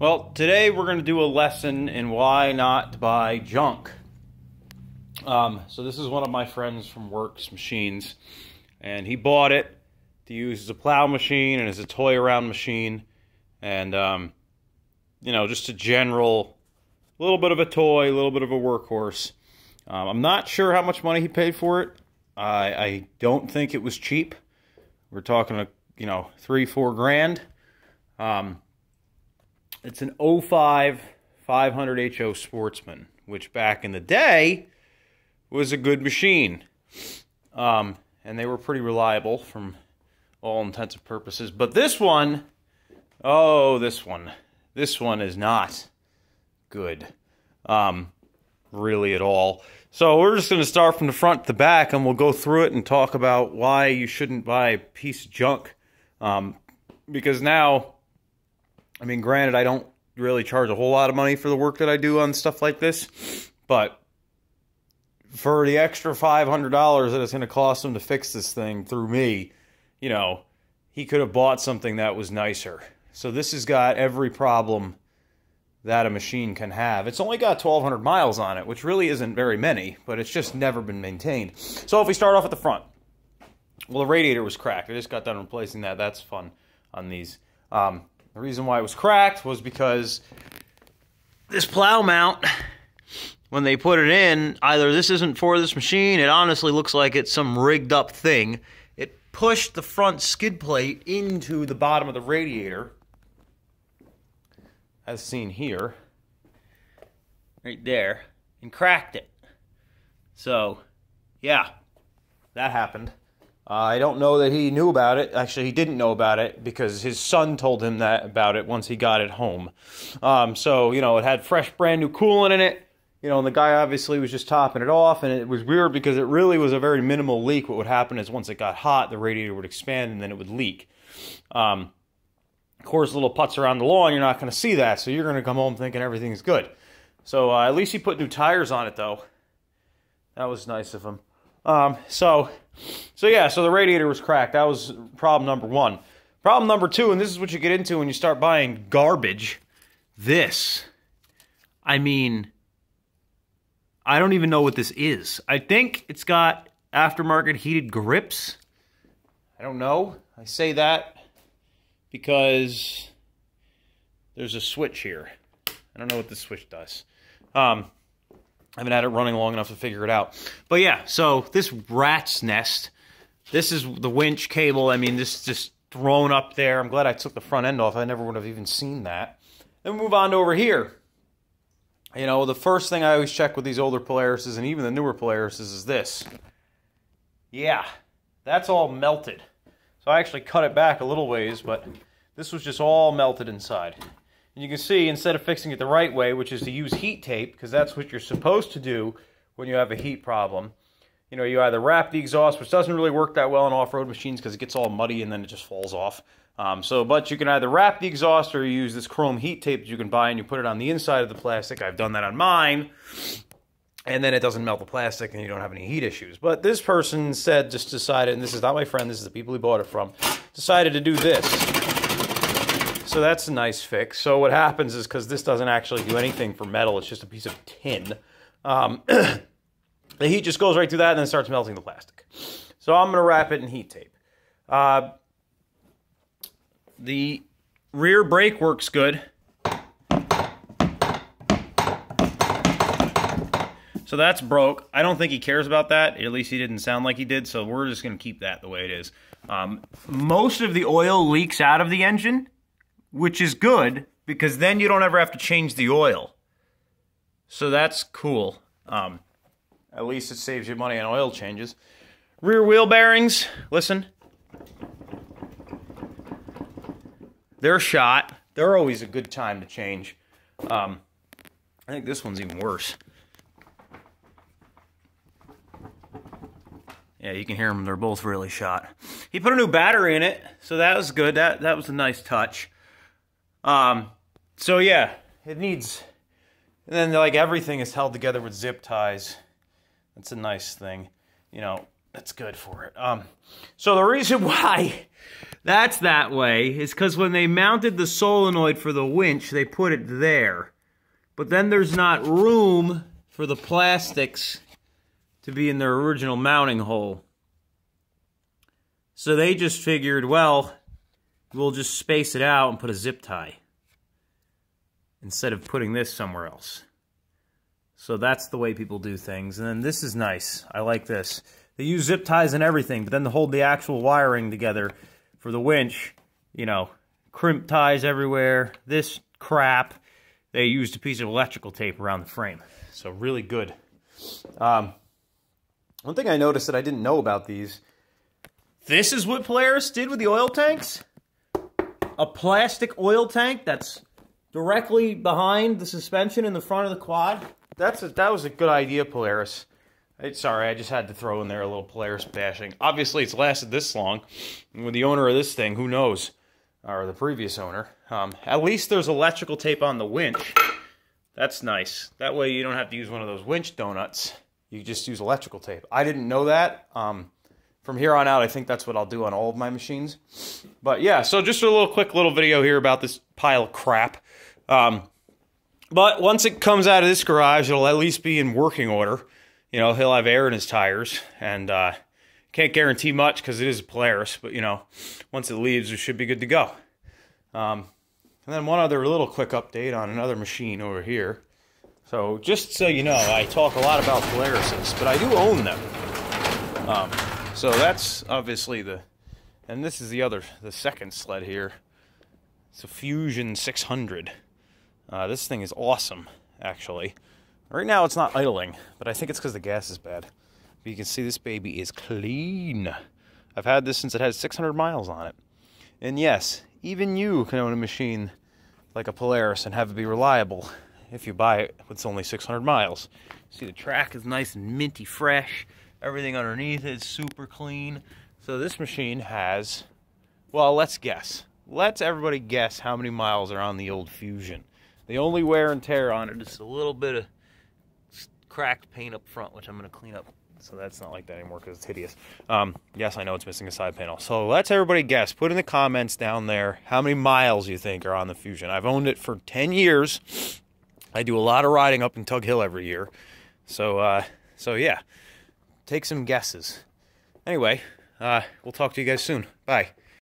Well, today we're going to do a lesson in why not buy junk. Um, so this is one of my friends from Works Machines, and he bought it to use as a plow machine and as a toy around machine, and um, you know, just a general, a little bit of a toy, a little bit of a workhorse. Um, I'm not sure how much money he paid for it. I, I don't think it was cheap. We're talking a you know three four grand. Um, it's an 05 500 HO Sportsman, which back in the day was a good machine. Um, and they were pretty reliable from all intents and purposes. But this one, oh, this one, this one is not good, um, really at all. So we're just going to start from the front to the back, and we'll go through it and talk about why you shouldn't buy a piece of junk. Um, because now I mean, granted, I don't really charge a whole lot of money for the work that I do on stuff like this, but for the extra $500 that it's going to cost him to fix this thing through me, you know, he could have bought something that was nicer. So this has got every problem that a machine can have. It's only got 1,200 miles on it, which really isn't very many, but it's just never been maintained. So if we start off at the front, well, the radiator was cracked. I just got done replacing that. That's fun on these. Um, the reason why it was cracked was because this plow mount, when they put it in, either this isn't for this machine, it honestly looks like it's some rigged up thing. It pushed the front skid plate into the bottom of the radiator, as seen here, right there, and cracked it. So, yeah, that happened. Uh, I don't know that he knew about it. Actually, he didn't know about it because his son told him that about it once he got it home. Um, so you know, it had fresh, brand new coolant in it. You know, and the guy obviously was just topping it off, and it was weird because it really was a very minimal leak. What would happen is once it got hot, the radiator would expand and then it would leak. Um, of course, little putts around the lawn, you're not going to see that, so you're going to come home thinking everything's good. So uh, at least he put new tires on it, though. That was nice of him. Um, so so yeah, so the radiator was cracked. That was problem number one. Problem number two, and this is what you get into when you start buying garbage. This. I mean, I don't even know what this is. I think it's got aftermarket heated grips. I don't know. I say that because there's a switch here. I don't know what this switch does. Um, I haven't had it running long enough to figure it out. But yeah, so this rat's nest, this is the winch cable. I mean, this is just thrown up there. I'm glad I took the front end off. I never would have even seen that. Then move on to over here. You know, the first thing I always check with these older Polarises and even the newer Polarises is this. Yeah, that's all melted. So I actually cut it back a little ways, but this was just all melted inside. And you can see, instead of fixing it the right way, which is to use heat tape, because that's what you're supposed to do when you have a heat problem, you know, you either wrap the exhaust, which doesn't really work that well on off-road machines because it gets all muddy and then it just falls off. Um, so, but you can either wrap the exhaust or use this chrome heat tape that you can buy and you put it on the inside of the plastic. I've done that on mine. And then it doesn't melt the plastic and you don't have any heat issues. But this person said, just decided, and this is not my friend, this is the people he bought it from, decided to do this. So that's a nice fix. So what happens is because this doesn't actually do anything for metal, it's just a piece of tin. Um, the heat just goes right through that and then starts melting the plastic. So I'm going to wrap it in heat tape. Uh, the rear brake works good. So that's broke. I don't think he cares about that. At least he didn't sound like he did. So we're just going to keep that the way it is. Um, most of the oil leaks out of the engine which is good because then you don't ever have to change the oil. So that's cool. Um, at least it saves you money on oil changes. Rear wheel bearings, listen. They're shot. They're always a good time to change. Um, I think this one's even worse. Yeah, you can hear them. They're both really shot. He put a new battery in it, so that was good. That that was a nice touch. Um, so yeah, it needs, and then like everything is held together with zip ties. That's a nice thing, you know. That's good for it. Um, so the reason why, that's that way is because when they mounted the solenoid for the winch, they put it there. But then there's not room for the plastics to be in their original mounting hole. So they just figured, well, we'll just space it out and put a zip tie instead of putting this somewhere else. So that's the way people do things. And then this is nice. I like this. They use zip ties and everything, but then to hold the actual wiring together for the winch, you know, crimp ties everywhere, this crap. They used a piece of electrical tape around the frame. So really good. Um, one thing I noticed that I didn't know about these, this is what Polaris did with the oil tanks. A plastic oil tank that's directly behind the suspension in the front of the quad. That's a, that was a good idea, Polaris. sorry, I just had to throw in there a little Polaris bashing. Obviously, it's lasted this long. With the owner of this thing, who knows? Or the previous owner. Um, at least there's electrical tape on the winch. That's nice. That way you don't have to use one of those winch donuts. You just use electrical tape. I didn't know that. Um, from here on out, I think that's what I'll do on all of my machines. But yeah, so just a little quick little video here about this pile of crap. Um, but once it comes out of this garage, it'll at least be in working order. You know, he'll have air in his tires, and uh, can't guarantee much because it is a Polaris. But you know, once it leaves, it should be good to go. Um, and then one other little quick update on another machine over here. So just so you know, I talk a lot about Polarises, but I do own them. Um, so that's obviously the, and this is the other, the second sled here. It's a Fusion 600. Uh, this thing is awesome, actually. Right now it's not idling, but I think it's because the gas is bad. But you can see this baby is clean. I've had this since it has 600 miles on it. And yes, even you can own a machine like a Polaris and have it be reliable if you buy it with only 600 miles. See the track is nice and minty fresh. Everything underneath is super clean. So this machine has, well, let's guess. Let's everybody guess how many miles are on the old Fusion. The only wear and tear on it is a little bit of cracked paint up front, which I'm going to clean up. So that's not like that anymore because it's hideous. Um, yes, I know it's missing a side panel. So let's everybody guess. Put in the comments down there how many miles you think are on the Fusion. I've owned it for 10 years. I do a lot of riding up in Tug Hill every year. So, uh, so yeah, take some guesses. Anyway, uh, we'll talk to you guys soon. Bye.